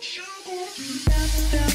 Sugar.